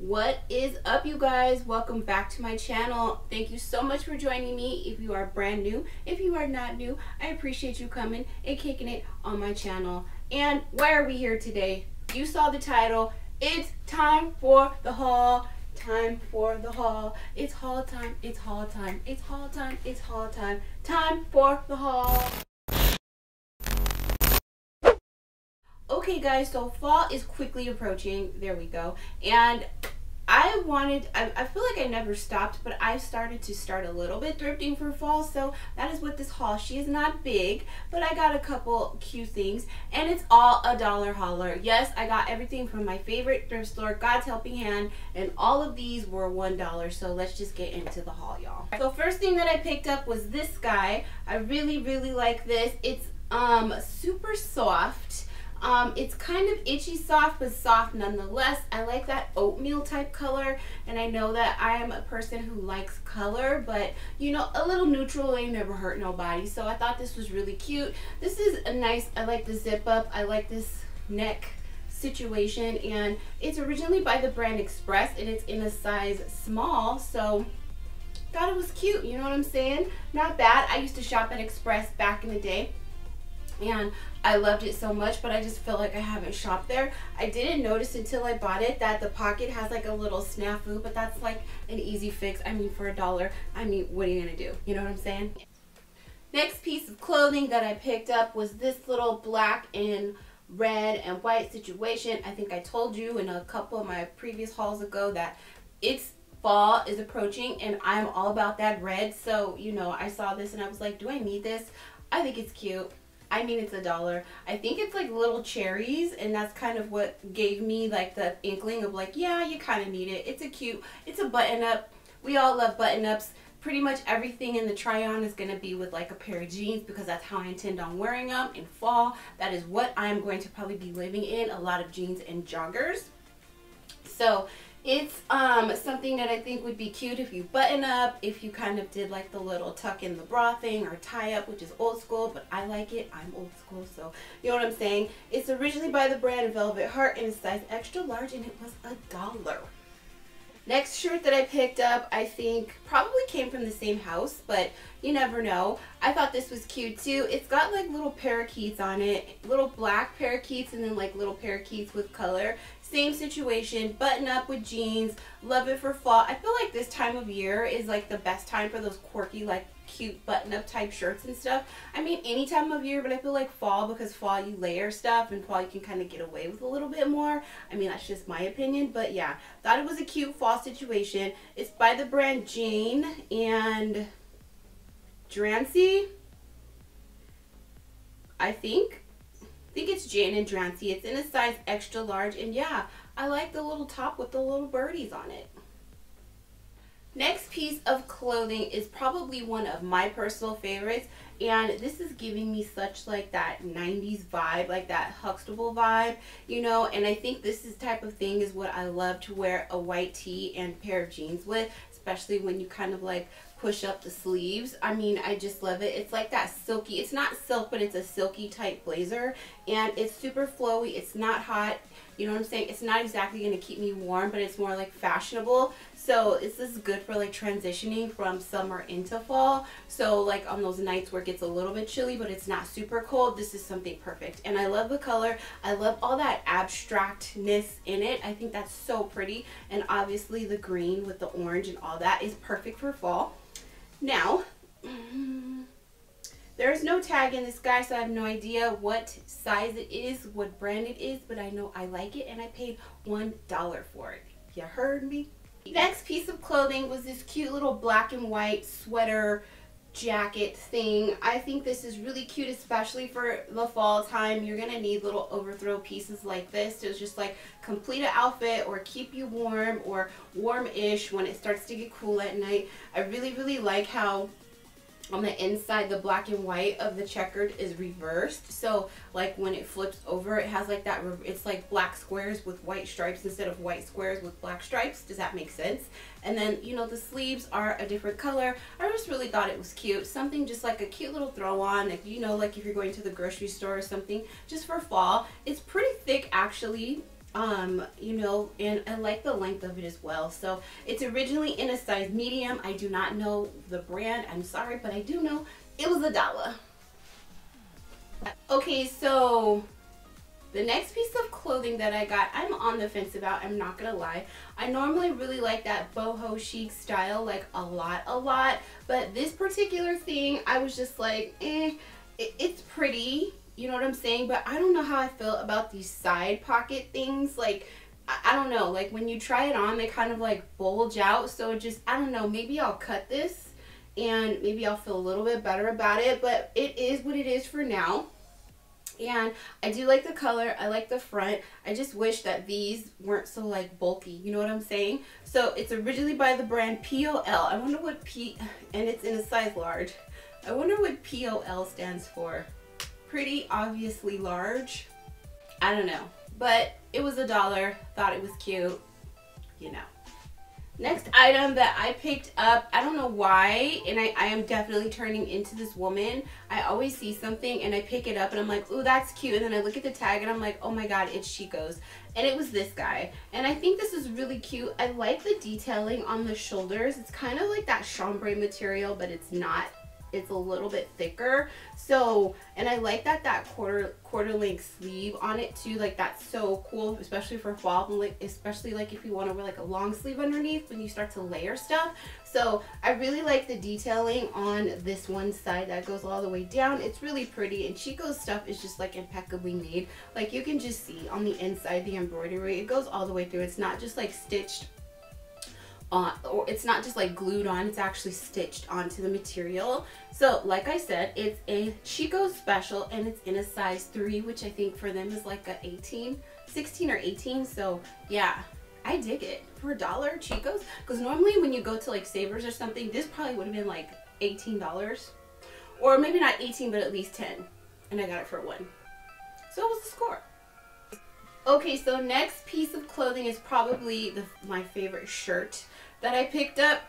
What is up you guys? Welcome back to my channel. Thank you so much for joining me if you are brand new. If you are not new, I appreciate you coming and kicking it on my channel. And why are we here today? You saw the title. It's time for the haul. Time for the haul. It's haul time. It's haul time. It's haul time. It's haul time. Time for the haul. Okay guys, so fall is quickly approaching. There we go. And I wanted, I, I, feel like I never stopped, but I started to start a little bit thrifting for fall. So that is what this haul, she is not big, but I got a couple cute things and it's all a dollar hauler. Yes, I got everything from my favorite thrift store, God's Helping Hand, and all of these were $1. So let's just get into the haul, y'all. So first thing that I picked up was this guy. I really, really like this. It's um super soft um, it's kind of itchy soft, but soft nonetheless. I like that oatmeal type color, and I know that I am a person who likes color, but you know, a little neutral ain't never hurt nobody. So I thought this was really cute. This is a nice, I like the zip up. I like this neck situation, and it's originally by the brand Express, and it's in a size small, so thought it was cute, you know what I'm saying? Not bad. I used to shop at Express back in the day and I loved it so much but I just feel like I haven't shopped there. I didn't notice until I bought it that the pocket has like a little snafu but that's like an easy fix. I mean for a dollar, I mean what are you gonna do? You know what I'm saying? Next piece of clothing that I picked up was this little black and red and white situation. I think I told you in a couple of my previous hauls ago that it's fall is approaching and I'm all about that red so you know I saw this and I was like do I need this I think it's cute I mean, it's a dollar. I think it's like little cherries, and that's kind of what gave me like the inkling of like, yeah, you kind of need it. It's a cute, it's a button up. We all love button ups. Pretty much everything in the try on is going to be with like a pair of jeans because that's how I intend on wearing them in fall. That is what I'm going to probably be living in, a lot of jeans and joggers. So it's um, something that I think would be cute if you button up, if you kind of did like the little tuck in the bra thing or tie up, which is old school, but I like it. I'm old school, so you know what I'm saying. It's originally by the brand Velvet Heart in a size extra large and it was a dollar. Next shirt that I picked up, I think probably came from the same house, but you never know. I thought this was cute too. It's got like little parakeets on it, little black parakeets and then like little parakeets with color. Same situation, button up with jeans, love it for fall. I feel like this time of year is like the best time for those quirky like cute button up type shirts and stuff. I mean any time of year but I feel like fall because fall you layer stuff and fall you can kind of get away with a little bit more. I mean that's just my opinion but yeah thought it was a cute fall situation. It's by the brand Jane and Delancey I think I think it's Jane and Delancey. It's in a size extra large. And yeah, I like the little top with the little birdies on it. Next piece of clothing is probably one of my personal favorites. And this is giving me such like that 90s vibe, like that Huxtable vibe, you know. And I think this is type of thing is what I love to wear a white tee and pair of jeans with. Especially when you kind of like push up the sleeves. I mean, I just love it. It's like that silky, it's not silk, but it's a silky type blazer. And it's super flowy. It's not hot. You know what I'm saying? It's not exactly going to keep me warm, but it's more like fashionable. So this is good for like transitioning from summer into fall. So like on those nights where it gets a little bit chilly, but it's not super cold, this is something perfect. And I love the color. I love all that abstractness in it. I think that's so pretty. And obviously the green with the orange and all that is perfect for fall. Now, mm, there's no tag in this guy, so I have no idea what size it is, what brand it is, but I know I like it and I paid $1 for it. You heard me? Next piece of clothing was this cute little black and white sweater jacket thing. I think this is really cute, especially for the fall time. You're going to need little overthrow pieces like this to just like complete an outfit or keep you warm or warm-ish when it starts to get cool at night. I really, really like how on the inside the black and white of the checkered is reversed. So like when it flips over it has like that it's like black squares with white stripes instead of white squares with black stripes. Does that make sense? And then you know the sleeves are a different color. I just really thought it was cute. Something just like a cute little throw on like you know like if you're going to the grocery store or something just for fall. It's pretty thick actually um you know and i like the length of it as well. So it's originally in a size medium. I do not know the brand. I'm sorry but i do know it was a dollar. Okay so the next piece of clothing that I got, I'm on the fence about, I'm not gonna lie. I normally really like that boho chic style, like a lot, a lot. But this particular thing, I was just like, eh, it, it's pretty, you know what I'm saying? But I don't know how I feel about these side pocket things. Like, I, don't know, like when you try it on, they kind of like bulge out. So just, I don't know, maybe I'll cut this and maybe I'll feel a little bit better about it. But it is what it is for now and I do like the color I like the front I just wish that these weren't so like bulky you know what I'm saying so it's originally by the brand POL I wonder what P and it's in a size large I wonder what POL stands for pretty obviously large I don't know but it was a dollar thought it was cute you know Next item that I picked up, I don't know why, and I, I am definitely turning into this woman. I always see something and I pick it up and I'm like, ooh, that's cute. And then I look at the tag and I'm like, oh my god, it's Chico's. And it was this guy. And I think this is really cute. I like the detailing on the shoulders. It's kind of like that chambray material, but it's not it's a little bit thicker. So and I like that that quarter quarter length sleeve on it too like that's so cool especially for fall like especially like if you want to wear like a long sleeve underneath when you start to layer stuff. So I really like the detailing on this one side that goes all the way down. It's really pretty and Chico's stuff is just like impeccably made. Like you can just see on the inside the embroidery it goes all the way through. It's not just like stitched or it's not just like glued on it's actually stitched onto the material. So like I said it's a Chico special and it's in a size 3 which I think for them is like a 18 16 or 18 so yeah I dig it for a dollar Chico's. Because normally when you go to like Savers or something this probably would have been like $18 or maybe not 18 but at least 10 and I got it for one. So it was a score Okay, so next piece of clothing is probably the, my favorite shirt that I picked up.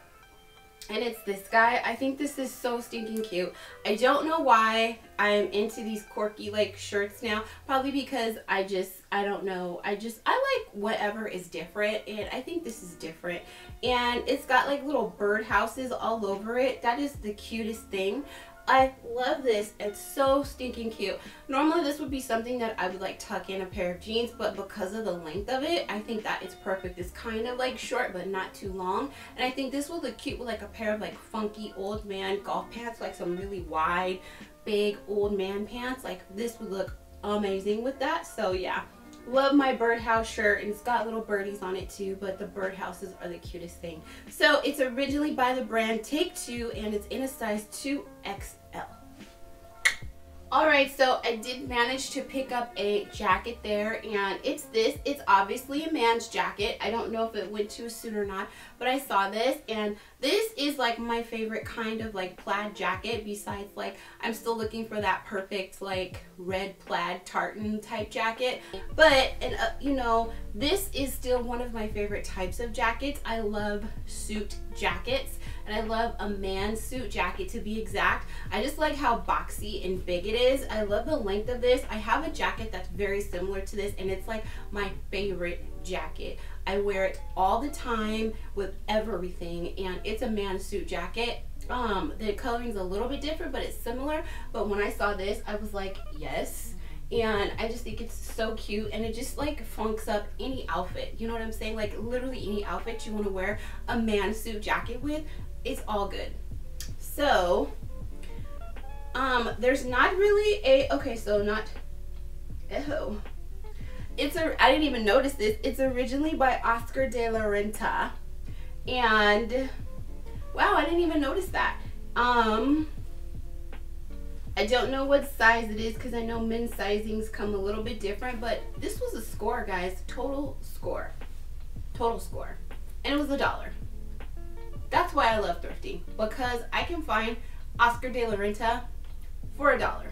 And it's this guy. I think this is so stinking cute. I don't know why I'm into these quirky like shirts now. Probably because I just, I don't know. I just, I like whatever is different. And I think this is different. And it's got like little bird houses all over it. That is the cutest thing. I love this. It's so stinking cute. Normally this would be something that I would like tuck in a pair of jeans, but because of the length of it, I think that it's perfect. It's kind of like short, but not too long. And I think this will look cute with like a pair of like funky old man golf pants, like some really wide, big old man pants. Like this would look amazing with that. So yeah, Love my birdhouse shirt and it's got little birdies on it too, but the birdhouses are the cutest thing. So it's originally by the brand Take Two and it's in a size 2XL. Alright, so I did manage to pick up a jacket there, and it's this. It's obviously a man's jacket. I don't know if it went too soon or not, but I saw this, and this is like my favorite kind of like plaid jacket, besides like I'm still looking for that perfect like red plaid tartan type jacket. But, and uh, you know, this is still one of my favorite types of jackets. I love suit jackets and I love a man suit jacket to be exact. I just like how boxy and big it is. I love the length of this. I have a jacket that's very similar to this and it's like my favorite jacket. I wear it all the time with everything and it's a man suit jacket. Um, the coloring's a little bit different but it's similar but when I saw this I was like yes and I just think it's so cute and it just like funks up any outfit you know what I'm saying like literally any outfit you want to wear a man suit jacket with it's all good. So, um, there's not really a, okay, so not, oh, it's a, I didn't even notice this. It's originally by Oscar de la Renta. And, wow, I didn't even notice that. Um, I don't know what size it is because I know men's sizings come a little bit different, but this was a score, guys. Total score. Total score. And it was a dollar. That's why I love thrifting because I can find Oscar de la Renta for a dollar.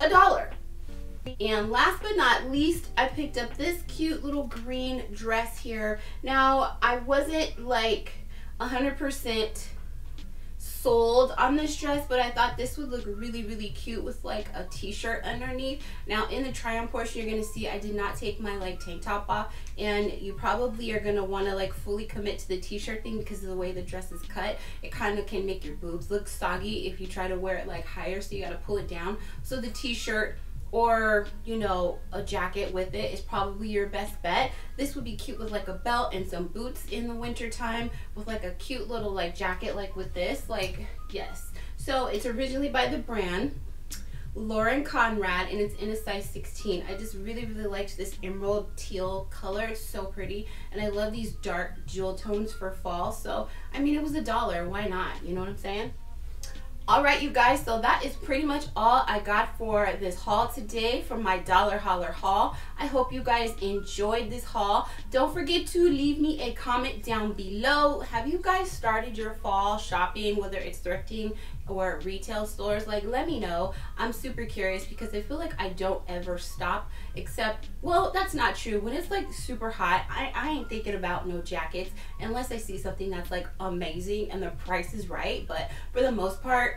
A dollar. And last but not least, I picked up this cute little green dress here. Now, I wasn't like 100% sold on this dress, but I thought this would look really, really cute with like a t-shirt underneath. Now in the try on portion, you're gonna see I did not take my like tank top off and you probably are gonna wanna like fully commit to the t-shirt thing because of the way the dress is cut. It kind of can make your boobs look soggy if you try to wear it like higher, so you gotta pull it down. So the t-shirt or you know a jacket with it is probably your best bet. This would be cute with like a belt and some boots in the winter time with like a cute little like jacket like with this like yes. So it's originally by the brand Lauren Conrad and it's in a size 16 I just really really liked this emerald teal color. It's so pretty and I love these dark jewel tones for fall. So I mean it was a dollar. Why not? You know what I'm saying Alright you guys, so that is pretty much all I got for this haul today from my Dollar Holler haul. I hope you guys enjoyed this haul. Don't forget to leave me a comment down below. Have you guys started your fall shopping, whether it's thrifting or retail stores? Like, let me know. I'm super curious because I feel like I don't ever stop except, well, that's not true. When it's like super hot, I, I ain't thinking about no jackets unless I see something that's like amazing and the price is right. But for the most part,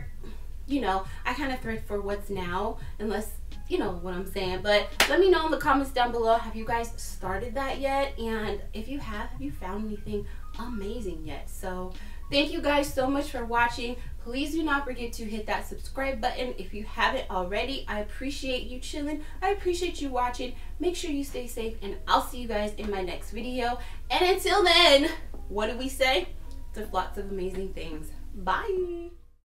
you know, I kind of thrift for what's now, unless you know what I'm saying. But let me know in the comments down below. Have you guys started that yet? And if you have, have you found anything amazing yet? So thank you guys so much for watching. Please do not forget to hit that subscribe button if you haven't already. I appreciate you chilling. I appreciate you watching. Make sure you stay safe and I'll see you guys in my next video. And until then, what do we say? To lots of amazing things. Bye.